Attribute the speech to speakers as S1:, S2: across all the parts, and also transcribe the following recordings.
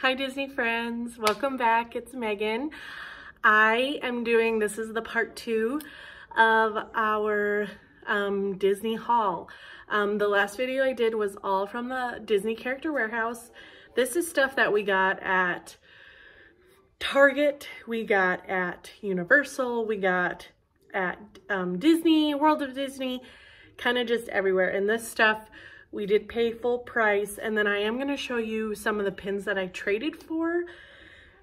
S1: Hi Disney friends, welcome back. It's Megan. I am doing, this is the part two of our um, Disney haul. Um, the last video I did was all from the Disney Character Warehouse. This is stuff that we got at Target, we got at Universal, we got at um, Disney, World of Disney, kind of just everywhere. And this stuff we did pay full price. And then I am going to show you some of the pins that I traded for.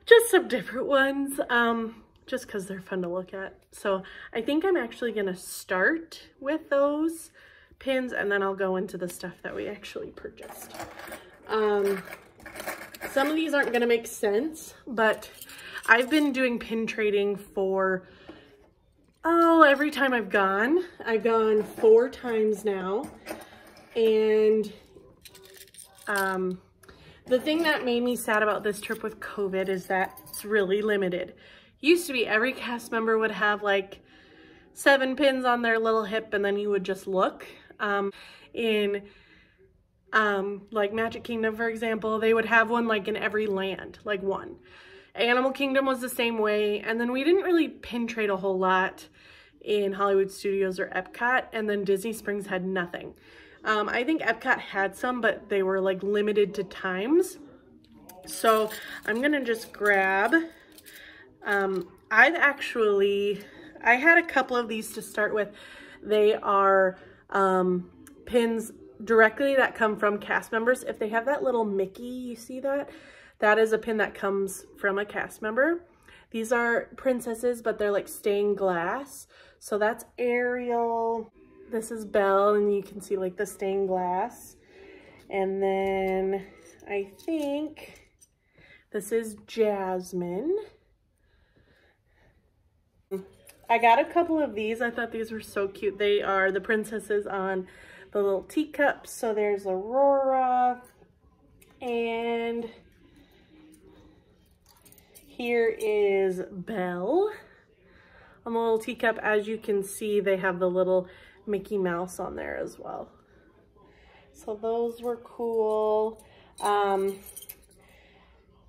S1: Just some different ones. Um, just because they're fun to look at. So I think I'm actually going to start with those pins and then I'll go into the stuff that we actually purchased. Um, some of these aren't going to make sense, but I've been doing pin trading for, oh, every time I've gone. I've gone four times now. And um, the thing that made me sad about this trip with COVID is that it's really limited. Used to be every cast member would have like seven pins on their little hip and then you would just look. Um, in um, like Magic Kingdom, for example, they would have one like in every land, like one. Animal Kingdom was the same way. And then we didn't really pin trade a whole lot in Hollywood Studios or Epcot. And then Disney Springs had nothing. Um, I think Epcot had some, but they were like limited to times. So I'm gonna just grab, um, I've actually, I had a couple of these to start with. They are um, pins directly that come from cast members. If they have that little Mickey, you see that? That is a pin that comes from a cast member. These are princesses, but they're like stained glass. So that's Ariel, this is Belle and you can see like the stained glass. And then I think this is Jasmine. I got a couple of these. I thought these were so cute. They are the princesses on the little teacups. So there's Aurora and here is Belle on the little teacup. As you can see, they have the little Mickey Mouse on there as well. So those were cool. Um,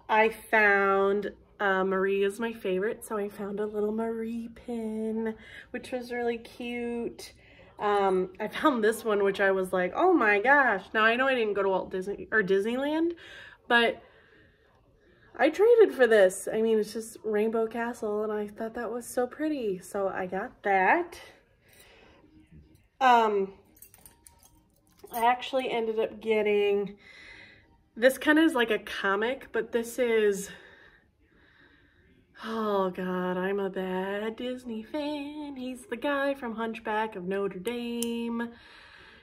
S1: I found uh, Marie is my favorite, so I found a little Marie pin, which was really cute. Um, I found this one, which I was like, oh my gosh. Now, I know I didn't go to Walt Disney or Disneyland, but I traded for this. I mean, it's just Rainbow Castle, and I thought that was so pretty. So I got that. Um, I actually ended up getting, this kind of is like a comic, but this is, oh God, I'm a bad Disney fan. He's the guy from Hunchback of Notre Dame. And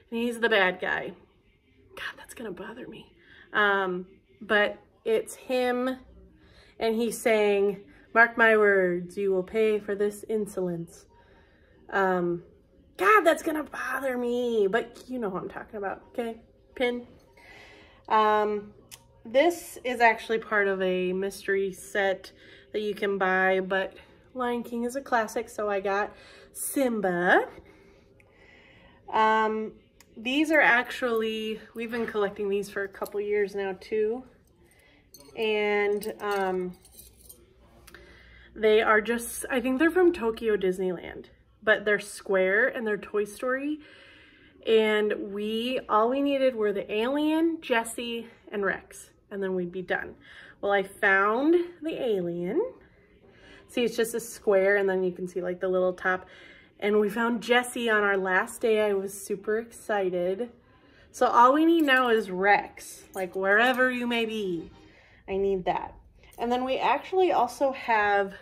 S1: he's the bad guy. God, that's gonna bother me. Um, but it's him and he's saying, mark my words, you will pay for this insolence. Um, God, that's gonna bother me. But you know what I'm talking about, okay? Pin. Um, this is actually part of a mystery set that you can buy, but Lion King is a classic, so I got Simba. Um, these are actually, we've been collecting these for a couple years now too. And um, they are just, I think they're from Tokyo Disneyland but they're square and they're Toy Story. And we, all we needed were the alien, Jessie, and Rex, and then we'd be done. Well, I found the alien. See, it's just a square, and then you can see like the little top. And we found Jessie on our last day. I was super excited. So all we need now is Rex, like wherever you may be. I need that. And then we actually also have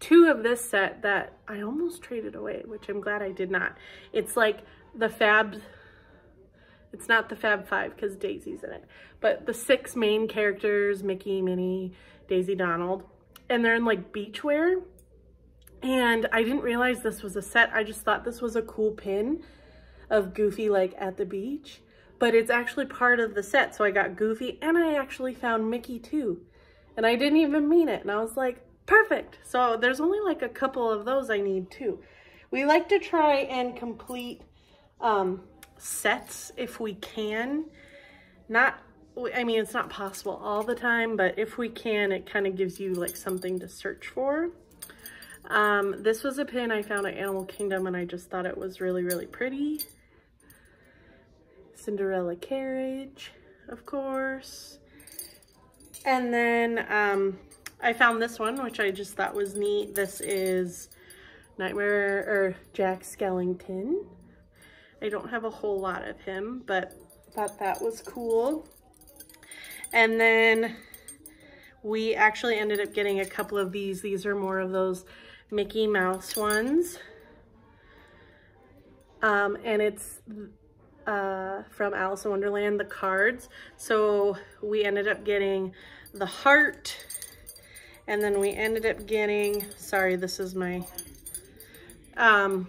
S1: two of this set that I almost traded away, which I'm glad I did not. It's like the Fab, it's not the Fab Five because Daisy's in it, but the six main characters, Mickey, Minnie, Daisy, Donald, and they're in like beachwear. And I didn't realize this was a set. I just thought this was a cool pin of Goofy like at the beach, but it's actually part of the set. So I got Goofy and I actually found Mickey too. And I didn't even mean it. And I was like, Perfect. So there's only like a couple of those I need too. We like to try and complete um, sets if we can. Not I mean, it's not possible all the time, but if we can, it kind of gives you like something to search for. Um, this was a pin I found at Animal Kingdom and I just thought it was really, really pretty. Cinderella carriage, of course. And then um, I found this one, which I just thought was neat. This is Nightmare or Jack Skellington. I don't have a whole lot of him, but thought that was cool. And then we actually ended up getting a couple of these. These are more of those Mickey Mouse ones. Um, and it's uh, from Alice in Wonderland, the cards. So we ended up getting the heart, and then we ended up getting, sorry, this is my, um,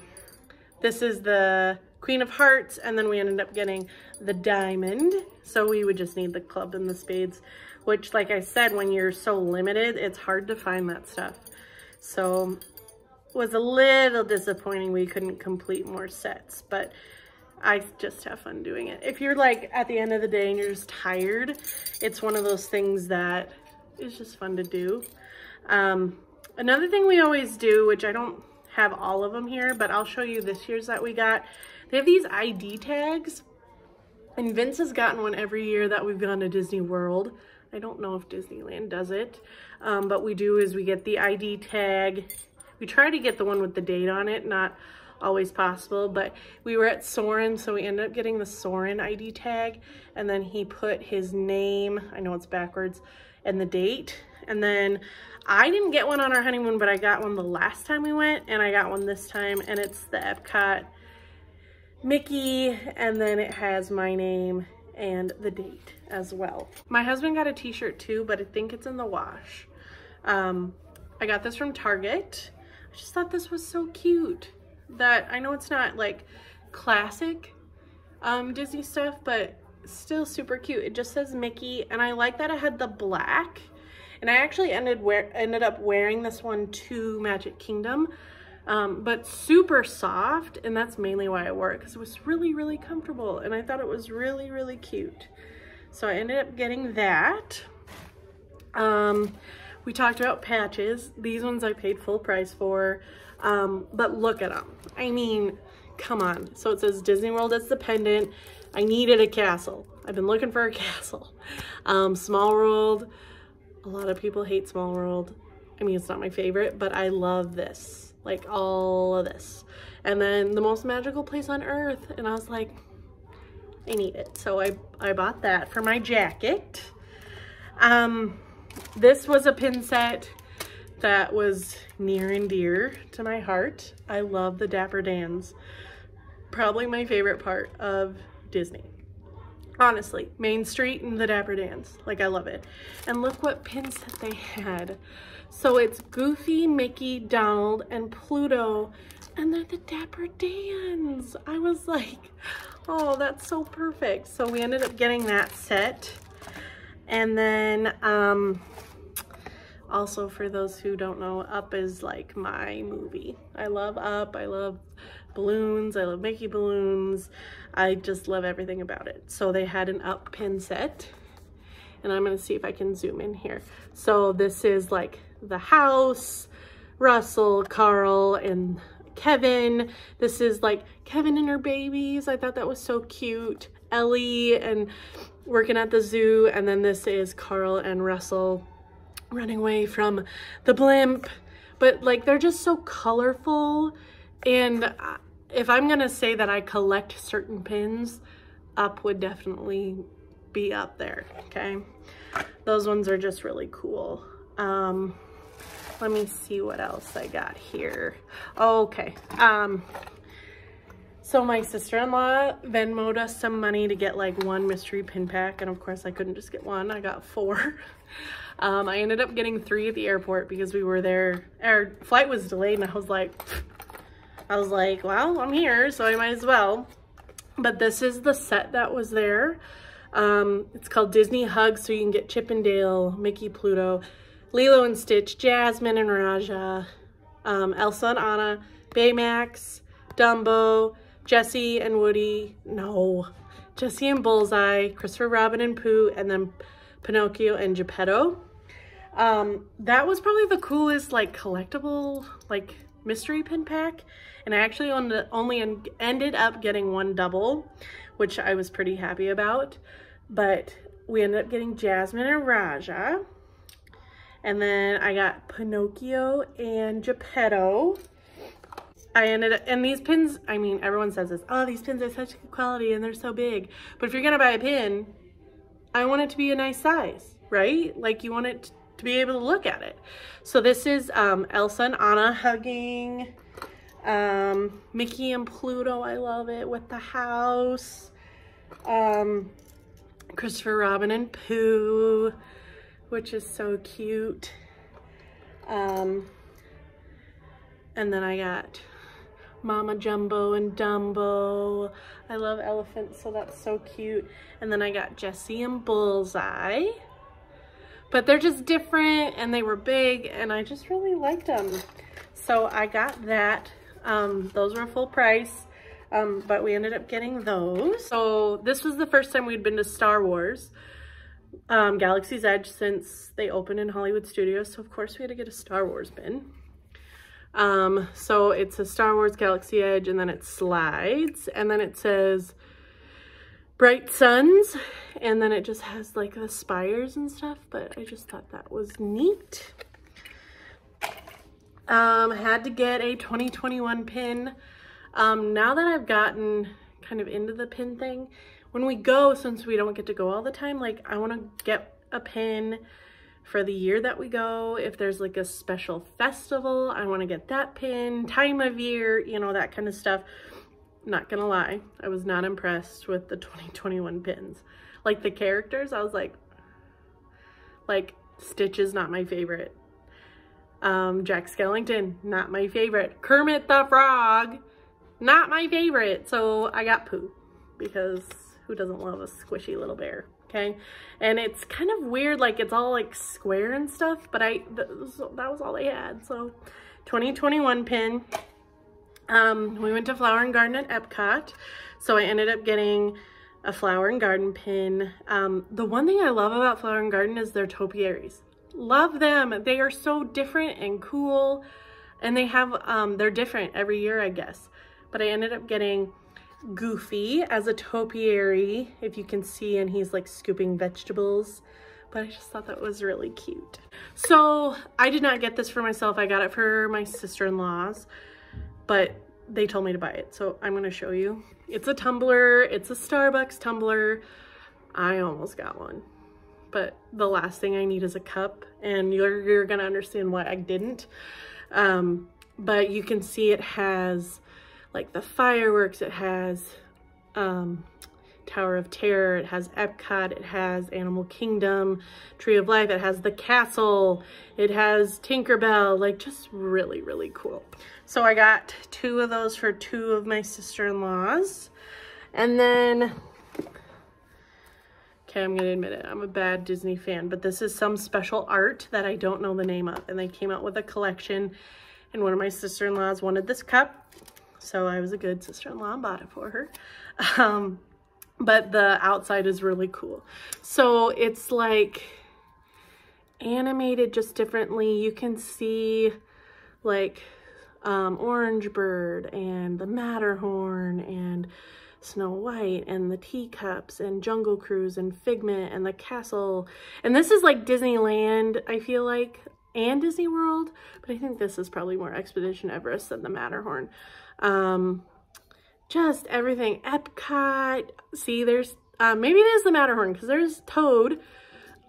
S1: this is the Queen of Hearts, and then we ended up getting the diamond. So we would just need the club and the spades, which like I said, when you're so limited, it's hard to find that stuff. So it was a little disappointing we couldn't complete more sets, but I just have fun doing it. If you're like at the end of the day and you're just tired, it's one of those things that is just fun to do. Um, another thing we always do, which I don't have all of them here, but I'll show you this year's that we got. They have these ID tags and Vince has gotten one every year that we've gone to Disney World. I don't know if Disneyland does it, um, but we do is we get the ID tag. We try to get the one with the date on it, not always possible, but we were at Soren, so we ended up getting the Soren ID tag, and then he put his name, I know it's backwards, and the date, and then I didn't get one on our honeymoon, but I got one the last time we went, and I got one this time, and it's the Epcot Mickey, and then it has my name and the date as well. My husband got a t-shirt too, but I think it's in the wash. Um, I got this from Target. I just thought this was so cute that I know it's not like classic um, Disney stuff, but still super cute. It just says Mickey, and I like that it had the black. And I actually ended wear ended up wearing this one to Magic Kingdom, um, but super soft, and that's mainly why I wore it, because it was really, really comfortable, and I thought it was really, really cute. So I ended up getting that. Um, we talked about patches. These ones I paid full price for. Um, but look at them. I mean, come on. So it says Disney World as the pendant. I needed a castle. I've been looking for a castle. Um, Small World. A lot of people hate Small World. I mean, it's not my favorite, but I love this. Like all of this. And then the most magical place on earth. And I was like, I need it. So I, I bought that for my jacket. Um, this was a pin set that was near and dear to my heart. I love the Dapper Dans. Probably my favorite part of Disney. Honestly, Main Street and the Dapper Dans. Like, I love it. And look what pins that they had. So it's Goofy, Mickey, Donald, and Pluto. And they're the Dapper Dans. I was like, oh, that's so perfect. So we ended up getting that set. And then, um, also, for those who don't know, Up is like my movie. I love Up. I love balloons. I love Mickey balloons. I just love everything about it. So they had an Up pin set. And I'm to see if I can zoom in here. So this is like the house, Russell, Carl, and Kevin. This is like Kevin and her babies. I thought that was so cute. Ellie and working at the zoo. And then this is Carl and Russell running away from the blimp. But like, they're just so colorful. And if I'm gonna say that I collect certain pins, up would definitely be up there, okay? Those ones are just really cool. Um, let me see what else I got here. okay. Um, so my sister-in-law Venmoed us some money to get like one mystery pin pack. And of course I couldn't just get one, I got four. Um, I ended up getting three at the airport because we were there, our flight was delayed and I was like, I was like, well, I'm here, so I might as well. But this is the set that was there. Um, it's called Disney Hugs, so you can get Chip 'n Dale, Mickey, Pluto, Lilo and Stitch, Jasmine and Rajah, um, Elsa and Anna, Baymax, Dumbo, Jessie and Woody, no, Jessie and Bullseye, Christopher Robin and Pooh, and then Pinocchio and Geppetto. Um, that was probably the coolest like collectible like mystery pin pack. And I actually only ended up getting one double, which I was pretty happy about. But we ended up getting Jasmine and Rajah. And then I got Pinocchio and Geppetto. I ended up, and these pins, I mean, everyone says this, oh, these pins are such good quality and they're so big. But if you're gonna buy a pin, I want it to be a nice size, right? Like you want it to be able to look at it. So this is um, Elsa and Anna hugging. Um, Mickey and Pluto, I love it, with the house. Um, Christopher Robin and Pooh, which is so cute. Um, and then I got Mama Jumbo and Dumbo. I love elephants, so that's so cute. And then I got Jessie and Bullseye. But they're just different and they were big and I just really liked them. So I got that. Um, those were full price. Um, but we ended up getting those. So this was the first time we'd been to Star Wars, um, Galaxy's Edge since they opened in Hollywood Studios. So of course we had to get a Star Wars bin. Um, so it's a Star Wars Galaxy Edge and then it slides and then it says Bright Suns and then it just has like the spires and stuff, but I just thought that was neat. Um, had to get a 2021 pin. Um, now that I've gotten kind of into the pin thing, when we go, since we don't get to go all the time, like I want to get a pin for the year that we go. If there's like a special festival, I want to get that pin, time of year, you know, that kind of stuff. Not gonna lie, I was not impressed with the 2021 pins. Like the characters, I was like, like Stitch is not my favorite. Um, Jack Skellington, not my favorite. Kermit the Frog, not my favorite. So I got Pooh because who doesn't love a squishy little bear? okay? And it's kind of weird, like it's all like square and stuff, but I, that was, that was all I had. So 2021 pin. Um, we went to Flower and Garden at Epcot. So I ended up getting a flower and garden pin. Um, the one thing I love about Flower and Garden is their topiaries. Love them. They are so different and cool. And they have, um, they're different every year, I guess. But I ended up getting Goofy as a topiary, if you can see, and he's like scooping vegetables. But I just thought that was really cute. So I did not get this for myself. I got it for my sister-in-laws, but they told me to buy it. So I'm gonna show you. It's a tumbler, it's a Starbucks tumbler. I almost got one, but the last thing I need is a cup and you're, you're gonna understand why I didn't. Um, but you can see it has like the fireworks, it has um, Tower of Terror, it has Epcot, it has Animal Kingdom, Tree of Life, it has the castle, it has Tinkerbell, like just really, really cool. So I got two of those for two of my sister-in-laws. And then, okay, I'm gonna admit it, I'm a bad Disney fan, but this is some special art that I don't know the name of. And they came out with a collection and one of my sister-in-laws wanted this cup so I was a good sister-in-law and bought it for her. Um, but the outside is really cool. So it's like animated just differently. You can see like um, Orange Bird and the Matterhorn and Snow White and the teacups and Jungle Cruise and Figment and the castle. And this is like Disneyland, I feel like, and Disney World, but I think this is probably more Expedition Everest than the Matterhorn. Um, just everything. Epcot. See, there's, uh, maybe it is the Matterhorn because there's Toad.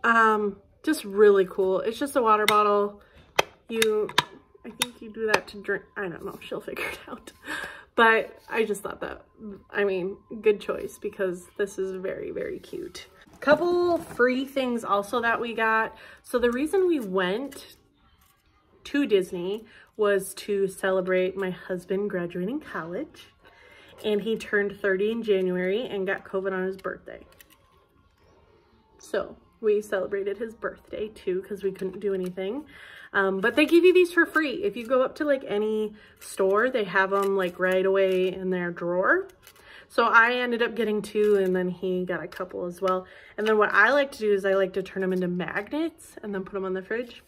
S1: Um, just really cool. It's just a water bottle. You, I think you do that to drink. I don't know. She'll figure it out. But I just thought that, I mean, good choice because this is very, very cute. Couple free things also that we got. So the reason we went to Disney was to celebrate my husband graduating college. And he turned 30 in January and got COVID on his birthday. So we celebrated his birthday too because we couldn't do anything. Um, but they give you these for free. If you go up to like any store, they have them like right away in their drawer. So I ended up getting two and then he got a couple as well. And then what I like to do is I like to turn them into magnets and then put them on the fridge.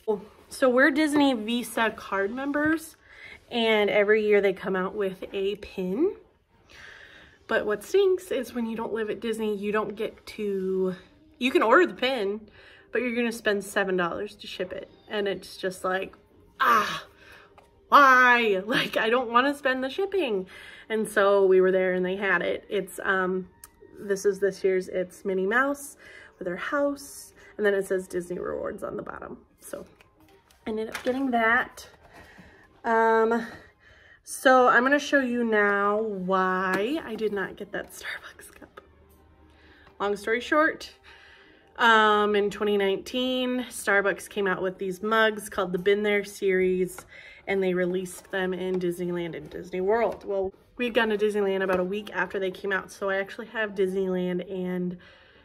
S1: So we're Disney Visa card members and every year they come out with a pin. But what stinks is when you don't live at Disney, you don't get to, you can order the pin, but you're gonna spend $7 to ship it. And it's just like, ah, why? Like, I don't want to spend the shipping. And so we were there and they had it. It's, um, this is this year's, it's Minnie Mouse with her house. And then it says Disney Rewards on the bottom. So ended up getting that. Um, so I'm to show you now why I did not get that Starbucks cup. Long story short, um, in 2019, Starbucks came out with these mugs called the Been There series, and they released them in Disneyland and Disney World. Well, we'd gone to Disneyland about a week after they came out, so I actually have Disneyland and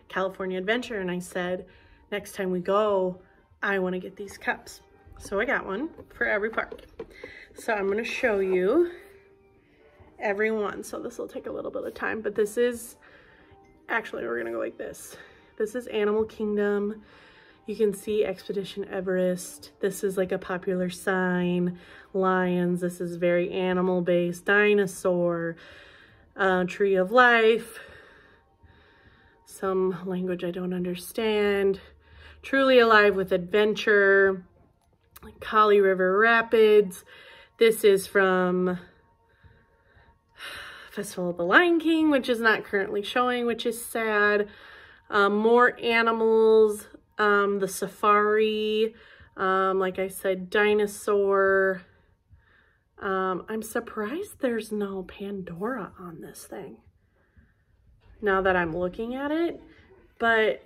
S1: California Adventure, and I said, next time we go, I want to get these cups. So I got one for every park. So I'm to show you every one. So this will take a little bit of time, but this is, actually we're to go like this. This is Animal Kingdom. You can see Expedition Everest. This is like a popular sign. Lions. This is very animal-based. Dinosaur. Uh, Tree of Life. Some language I don't understand. Truly Alive with Adventure. Kali River Rapids. This is from Festival of the Lion King, which is not currently showing, which is sad. Um, more animals, um, the safari, um, like I said, dinosaur. Um, I'm surprised there's no Pandora on this thing now that I'm looking at it, but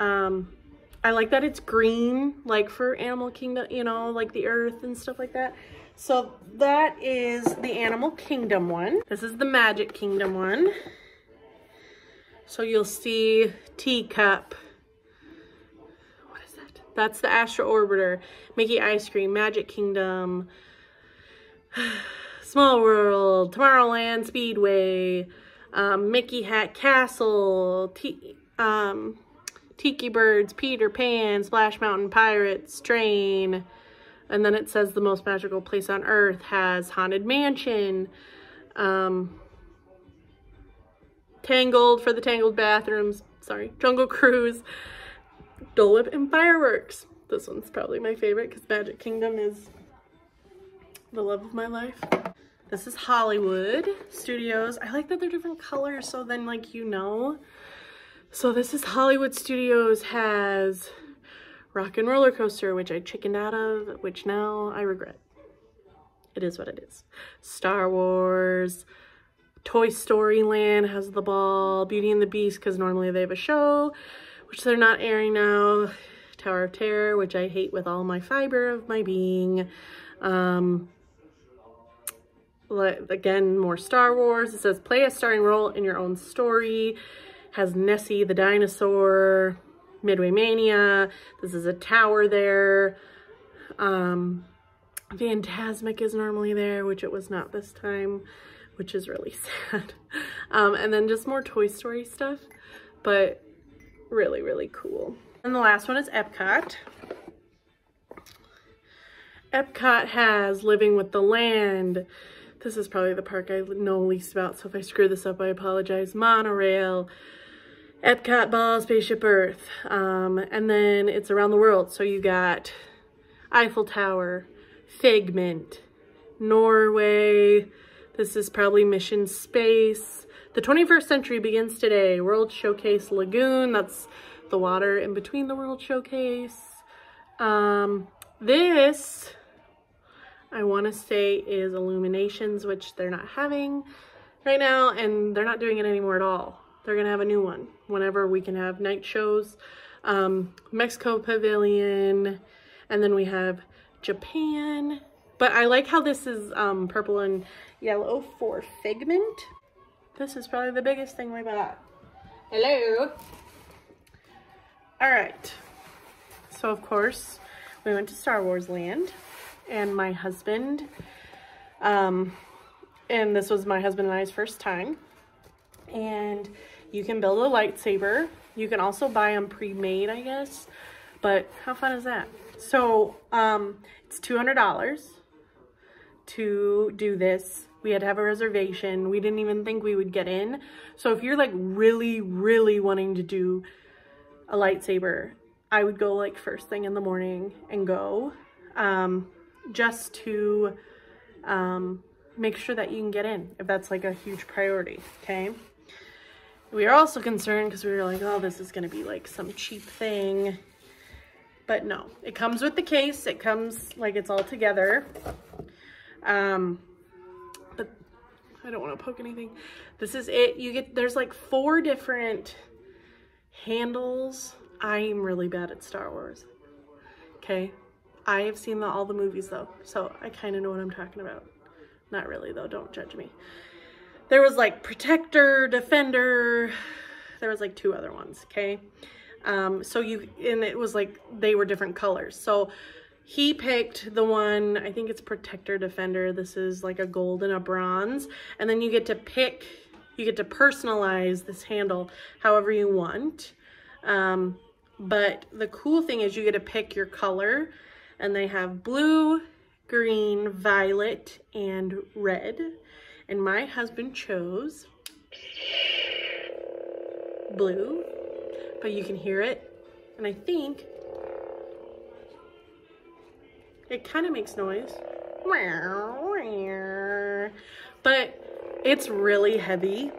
S1: um, I like that it's green, like for Animal Kingdom, you know, like the earth and stuff like that. So that is the Animal Kingdom one. This is the Magic Kingdom one. So you'll see teacup. What is that? That's the Astro Orbiter, Mickey Ice Cream, Magic Kingdom, Small World, Tomorrowland Speedway, um, Mickey Hat Castle, um, Tiki Birds, Peter Pan, Splash Mountain Pirates, Train, and then it says the most magical place on earth has Haunted Mansion, um, Tangled for the Tangled bathrooms, sorry, Jungle Cruise, Dole Whip, and Fireworks. This one's probably my favorite because Magic Kingdom is the love of my life. This is Hollywood Studios. I like that they're different colors so then like you know so this is Hollywood Studios has Rock and Roller Coaster, which I chickened out of, which now I regret. It is what it is. Star Wars, Toy Story Land has the ball, Beauty and the Beast, because normally they have a show, which they're not airing now. Tower of Terror, which I hate with all my fiber of my being. Um, again, more Star Wars. It says, play a starring role in your own story has Nessie the dinosaur, Midway Mania. This is a tower there. Um, Fantasmic is normally there, which it was not this time, which is really sad. Um, and then just more Toy Story stuff, but really, really cool. And the last one is Epcot. Epcot has Living with the Land. This is probably the park I know least about, so if I screw this up, I apologize. Monorail, Epcot Ball, Spaceship Earth. Um, and then it's around the world. So you got Eiffel Tower, Figment, Norway. This is probably Mission Space. The 21st century begins today. World Showcase Lagoon. That's the water in between the World Showcase. Um, this, I want to say, is Illuminations, which they're not having right now, and they're not doing it anymore at all. They're to have a new one whenever we can have night shows. Um, Mexico Pavilion, and then we have Japan. But I like how this is um, purple and yellow for Figment. This is probably the biggest thing we bought. Hello. All right. So, of course, we went to Star Wars Land. And my husband, um, and this was my husband and I's first time And you can build a lightsaber. You can also buy them pre-made, I guess. But how fun is that? So um, it's $200 to do this. We had to have a reservation. We didn't even think we would get in. So if you're like really, really wanting to do a lightsaber, I would go like first thing in the morning and go um, just to um, make sure that you can get in if that's like a huge priority, okay? We are also concerned because we were like, oh, this is going to be like some cheap thing. But no, it comes with the case. It comes like it's all together. Um, but I don't want to poke anything. This is it. You get, there's like four different handles. I'm really bad at Star Wars. Okay. I have seen the, all the movies though, so I kind of know what I'm talking about. Not really though, don't judge me. There was like Protector, Defender, there was like two other ones, okay? Um, so you, and it was like, they were different colors. So he picked the one, I think it's Protector Defender. This is like a gold and a bronze. And then you get to pick, you get to personalize this handle however you want. Um, but the cool thing is you get to pick your color and they have blue, green, violet, and red. And my husband chose blue, but you can hear it. And I think it kind of makes noise. But it's really heavy.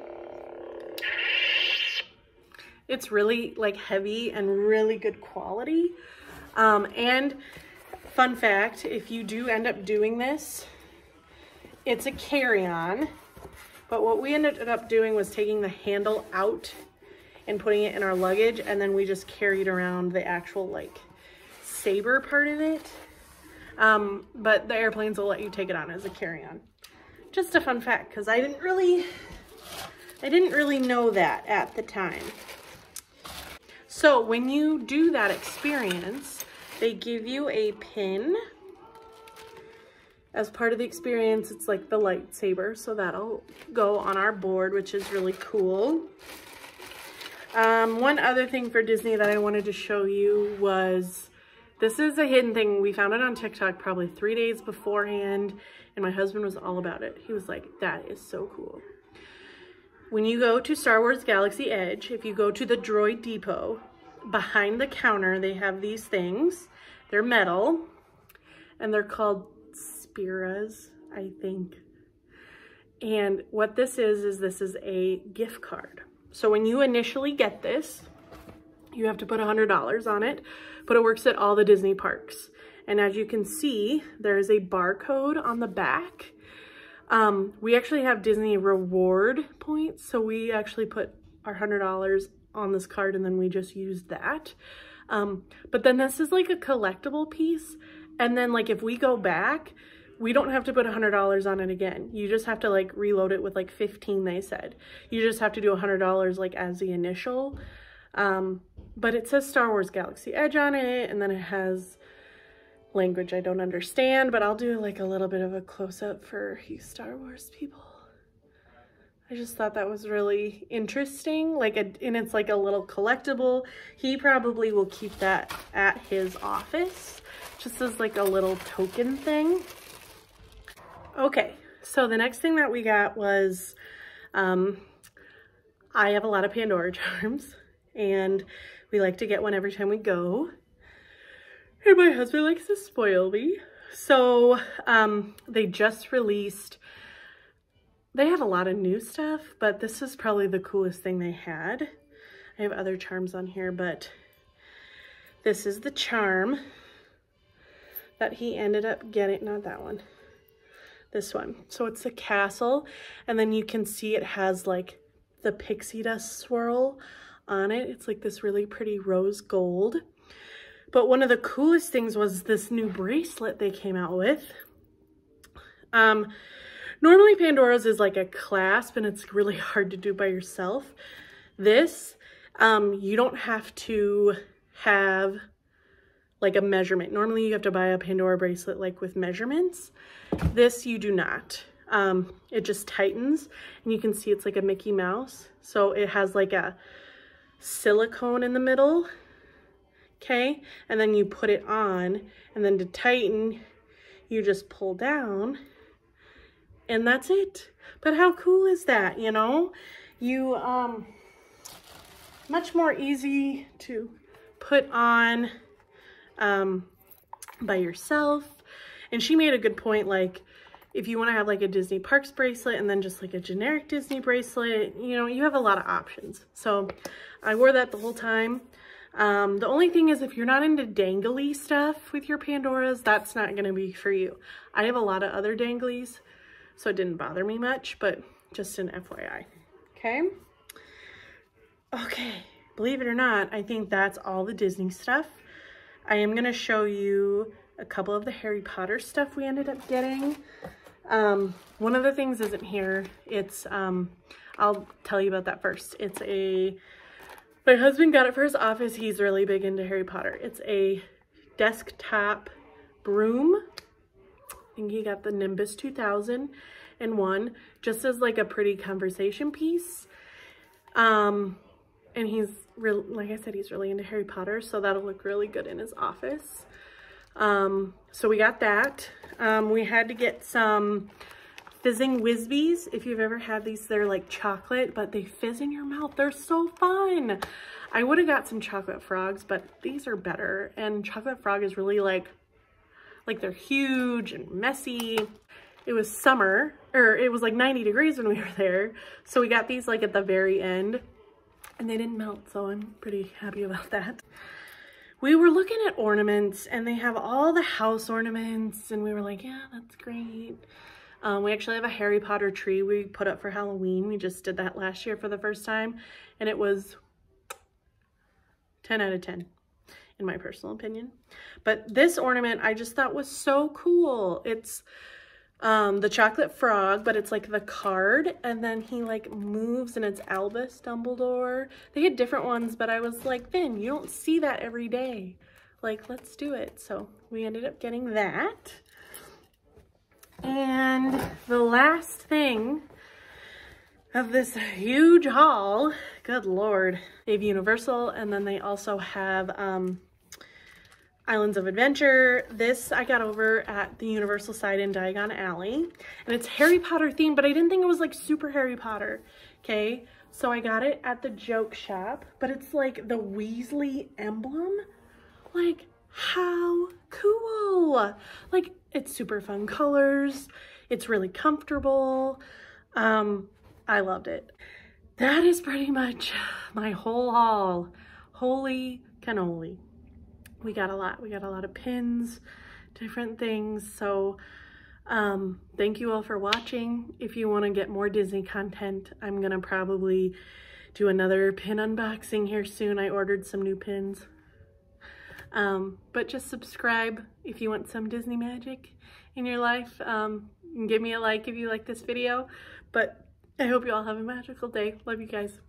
S1: It's really like heavy and really good quality. Um, and Fun fact, if you do end up doing this, it's a carry-on. But what we ended up doing was taking the handle out and putting it in our luggage and then we just carried around the actual like saber part of it. Um, but the airplanes will let you take it on as a carry-on. Just a fun fact because I didn't really, I didn't really know that at the time. So when you do that experience, they give you a pin as part of the experience. It's like the lightsaber, so that'll go on our board, which is really cool. Um, one other thing for Disney that I wanted to show you was, this is a hidden thing. We found it on TikTok probably three days beforehand, and my husband was all about it. He was like, that is so cool. When you go to Star Wars Galaxy Edge, if you go to the Droid Depot, behind the counter, they have these things. They're metal and they're called Spiras, I think. And what this is, is this is a gift card. So when you initially get this, you have to put $100 on it, but it works at all the Disney parks. And as you can see, there is a barcode on the back. Um, we actually have Disney reward points, so we actually put our $100 on this card and then we just used that. Um, but then this is like a collectible piece. And then like if we go back, we don't have to put a $100 on it again. You just have to like reload it with like 15 they said. You just have to do a $100 like as the initial. Um, but it says Star Wars Galaxy Edge on it and then it has language I don't understand, but I'll do like a little bit of a close up for you Star Wars people. I just thought that was really interesting. Like, a, and it's like a little collectible. He probably will keep that at his office, just as like a little token thing. Okay, so the next thing that we got was, um, I have a lot of Pandora charms, and we like to get one every time we go. And my husband likes to spoil me. So, um, they just released they have a lot of new stuff, but this is probably the coolest thing they had. I have other charms on here, but this is the charm that he ended up getting, not that one, this one. So it's a castle, and then you can see it has like the pixie dust swirl on it. It's like this really pretty rose gold. But one of the coolest things was this new bracelet they came out with. Um, Normally Pandora's is like a clasp and it's really hard to do by yourself. This, um, you don't have to have like a measurement. Normally you have to buy a Pandora bracelet like with measurements. This you do not. um, it just tightens and you can see it's like a Mickey Mouse. So it has like a silicone in the middle, okay? And then you put it on and then to tighten, you just pull down and that's it. But how cool is that, you know? You, um, much more easy to put on um, by yourself. And she made a good point, like, if you want to have like a Disney Parks bracelet and then just like a generic Disney bracelet, you know, you have a lot of options. So I wore that the whole time. Um, the only thing is if you're not into dangly stuff with your Pandoras, that's not going to be for you. I have a lot of other danglies, so it didn't bother me much, but just an FYI. Okay. Okay. Believe it or not, I think that's all the Disney stuff. I am to show you a couple of the Harry Potter stuff we ended up getting. Um, one of the things isn't here. It's, um, I'll tell you about that first. It's a, my husband got it for his office. He's really big into Harry Potter. It's a desktop broom. I think he got the Nimbus 2001 just as like a pretty conversation piece. Um, and he's like I said, he's really into Harry Potter, so that'll look really good in his office. Um, so we got that. Um, we had to get some fizzing Whizzbees. If you've ever had these, they're like chocolate, but they fizz in your mouth. They're so fun. I would have got some chocolate frogs, but these are better. And chocolate frog is really like, like they're huge and messy. It was summer, or it was like 90 degrees when we were there. So we got these like at the very end and they didn't melt, so I'm pretty happy about that. We were looking at ornaments and they have all the house ornaments and we were like, yeah, that's great. Um, we actually have a Harry Potter tree we put up for Halloween. We just did that last year for the first time and it was 10 out of 10 in my personal opinion. But this ornament I just thought was so cool. It's um, the chocolate frog, but it's like the card, and then he like moves and it's Albus Dumbledore. They had different ones, but I was like, Finn, you don't see that every day. Like, let's do it. So we ended up getting that. And the last thing of this huge haul, good Lord, they have Universal, and then they also have um, Islands of Adventure. This I got over at the Universal side in Diagon Alley. And it's Harry Potter themed, but I didn't think it was like super Harry Potter. Okay, so I got it at the joke shop, but it's like the Weasley emblem. Like, how cool. Like, it's super fun colors. It's really comfortable. Um, I loved it. That is pretty much my whole haul. Holy cannoli we got a lot. We got a lot of pins, different things. So um, thank you all for watching. If you want to get more Disney content, I'm going to probably do another pin unboxing here soon. I ordered some new pins. Um, but just subscribe if you want some Disney magic in your life. Um, give me a like if you like this video. But I hope you all have a magical day. Love you guys.